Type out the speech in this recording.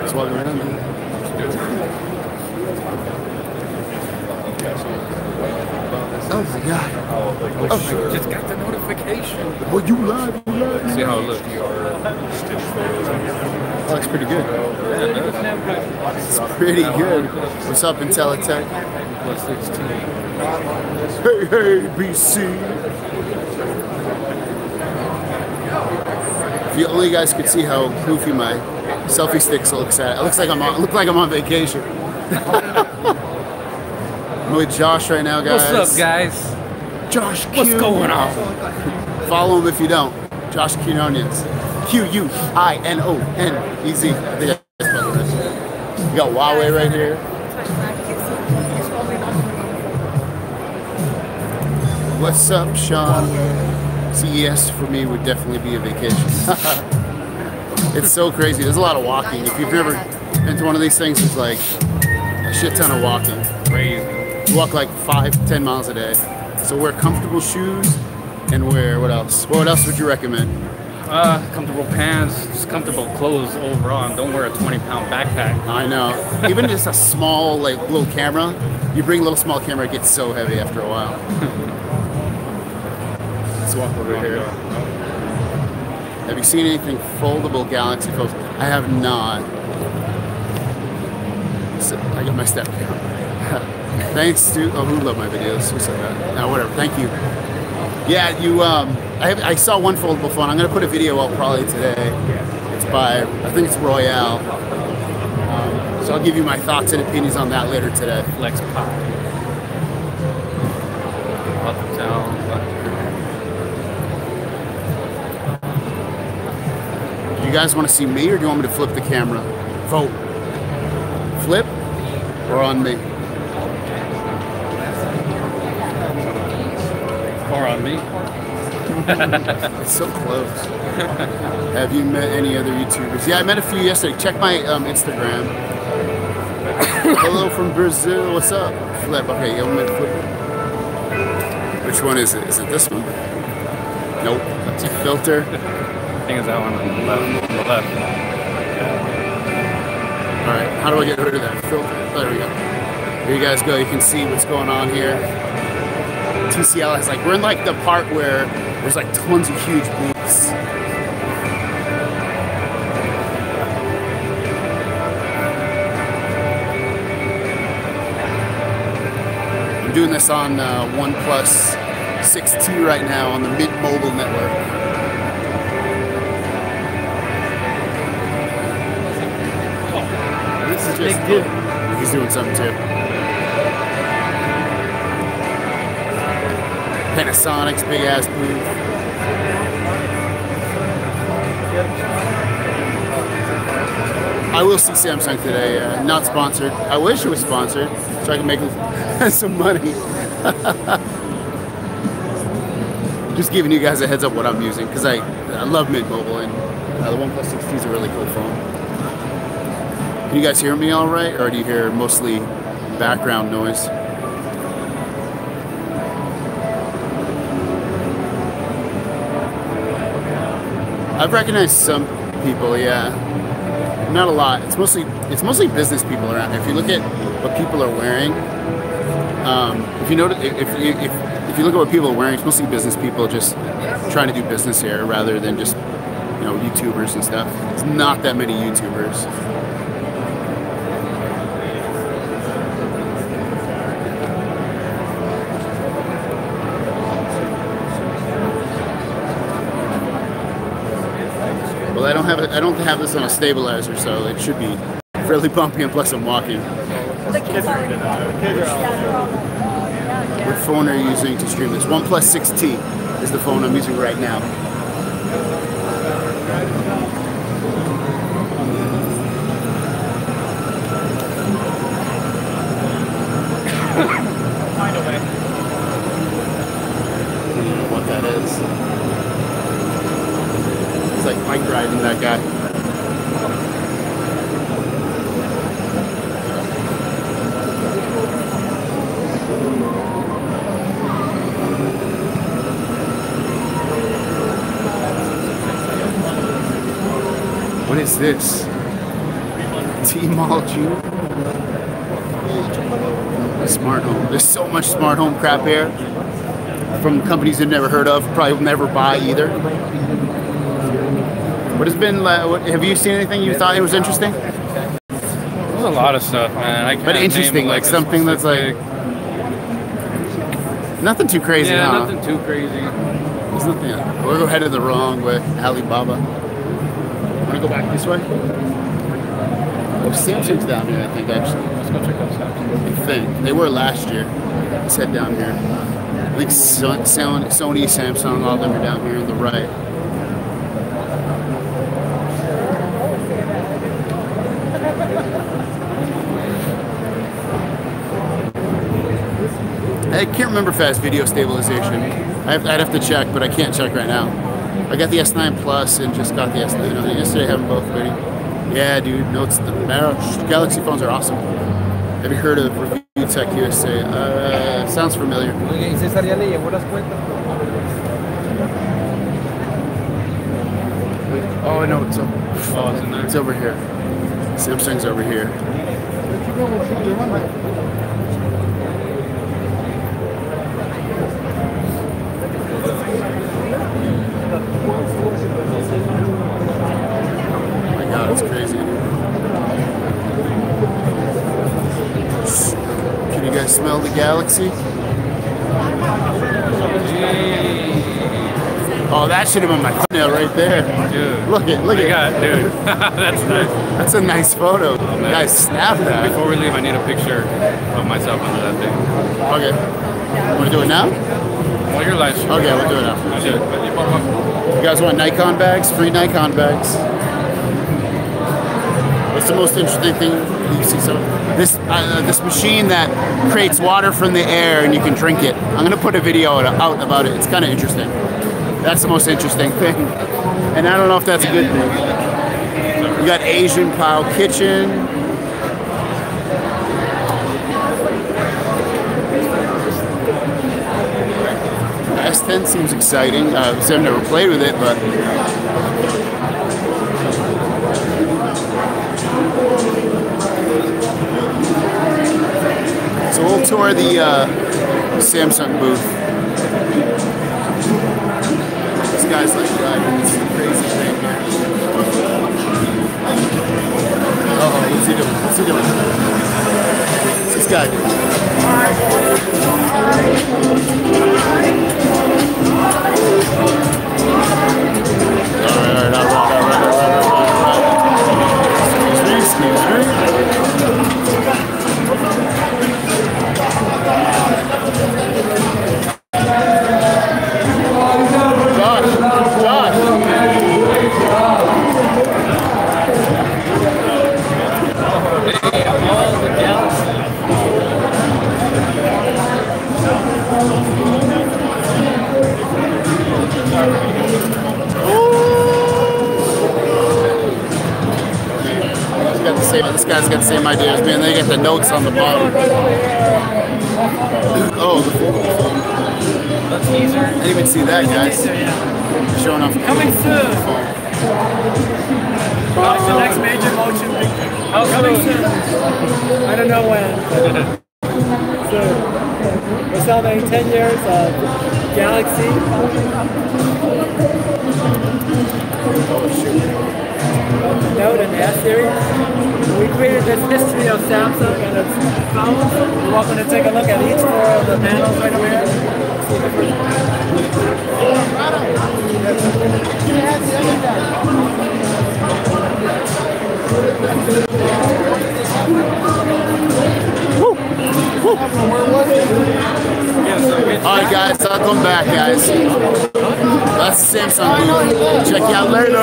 Just walking around. man. Oh my god. Oh, just got the notification. Oh, you live? You live? See how it looks. That looks pretty good. It's pretty good. What's up, 16. Hey, hey, BC. You only guys could see how goofy my selfie sticks looks at. It looks like I'm on, it look like I'm on vacation. I'm with Josh right now, guys. What's up, guys? Josh Q. What's going on? Follow him if you don't. Josh Quinonez. Q U I N O N E Z. I think I spelled it right. You got Huawei right here. What's up, Sean? CES for me would definitely be a vacation. it's so crazy. There's a lot of walking. If you've never been to one of these things, it's like a shit ton of walking. Crazy. You walk like five, ten miles a day. So wear comfortable shoes and wear what else? What else would you recommend? Uh, comfortable pants, just comfortable clothes overall, and don't wear a 20 pound backpack. I know. Even just a small, like little camera. You bring a little small camera, it gets so heavy after a while. Have you seen anything foldable Galaxy phones? I have not. I got my step count. Thanks to oh, who loved my videos? Who said that? No, whatever. Thank you. Yeah, you. Um, I, have, I saw one foldable phone. I'm gonna put a video out probably today. It's by I think it's Royole. Um, so I'll give you my thoughts and opinions on that later today. FlexPai. Up down. Do you guys want to see me or do you want me to flip the camera? Vote. Flip or on me? Or on me. It's so close. Have you met any other YouTubers? Yeah, I met a few yesterday. Check my um, Instagram. Hello from Brazil. What's up? Flip. Okay, you want me to flip it? Which one is it? Is it this one? Nope. That's a filter. Think it's that one on the left. On the left. All right. How do I get rid of that filter? Oh, there we go. Here you guys go. You can see what's going on here. TCL is like we're in like the part where there's like tons of huge booths. I'm doing this on uh, OnePlus 6T right now on the Mint Mobile network. Big deal. He's doing something too. Panasonic's big ass booth. I will see Samsung today. Uh, not sponsored. I wish it was sponsored so I can make some money. Just giving you guys a heads up what I'm using because I, I love Mint Mobile and uh, the OnePlus 6T is a really cool phone. Can you guys hear me all right, or do you hear mostly background noise? I've recognized some people, yeah. Not a lot. It's mostly it's mostly business people around here. If you look at what people are wearing, um, if you notice, if, if, if if you look at what people are wearing, it's mostly business people just trying to do business here rather than just you know YouTubers and stuff. It's not that many YouTubers. Well, I don't have it. I don't have this on a stabilizer, so it should be fairly bumpy. And plus, I'm walking. What phone are you using to stream this? OnePlus 6T is the phone I'm using right now. Find a way. I don't know what that is. It's like bike riding that guy. What is this? T-Mall? Smart home. There's so much smart home crap here from companies you've never heard of, probably will never buy either. What has been? What, have you seen anything you thought it was interesting? There's a lot of stuff, man. But interesting, like a something that's like- Nothing too crazy, yeah, huh? nothing too crazy. There's nothing. We're headed the wrong way. Alibaba. Want to go back this way? Oh, Samsung's down here, I think, actually. Let's go check out Samsung. I think. They were last year. Let's head down here. I think Son- Son- Sony, Samsung, all of them are down here on the right. I can't remember fast video stabilization. I have, I'd have to check, but I can't check right now. I got the S9 Plus and just got the S9. I yesterday I have them both ready. Yeah, dude. No, it's the Galaxy phones are awesome. Have you heard of Review Tech USA? Uh, sounds familiar. Oiga, y César ya le llevó las cuentas. Oh no, it's, Oh, it's in there. it's over here. Samsung's over here. Smell the galaxy? Oh, that should have been my thumbnail right there. Dude. Look at, look I at, got, dude. That's nice. that's a nice photo. Oh, man. Guys, snap that. Before we leave, I need a picture of myself under that thing. Okay. Want to do it now? Well, your live stream. Okay, we'll do it now. You guys want Nikon bags? Free Nikon bags. What's the most interesting thing you see? So this uh, this machine that creates water from the air and you can drink it. I'm gonna put a video out about it. It's kind of interesting. That's the most interesting thing, and I don't know if that's a good thing. You got Asian Pile Kitchen. S10 seems exciting. Uh, I've never played with it, but so we'll tour the uh, Samsung booth. This guy's like driving this crazy thing here. Uh-oh, what's he doing? What's he doing? What's this guy doing? This guy's got the same idea as me, and they get the notes on the bottom. Oh, the foldable. That's easier. I didn't even see that, guys. yeah. Showing off. Coming soon. That's the next major motion picture. Oh, Coming soon. I don't know when. soon. We're celebrating 10 years of Galaxy. Oh, shoot. Note and S series. Created this history of Samsung and its phones. You're welcome to take a look at each four of the panels right over here. The first- All right, guys. I'll come back, guys. That's Samsung. Check you out later.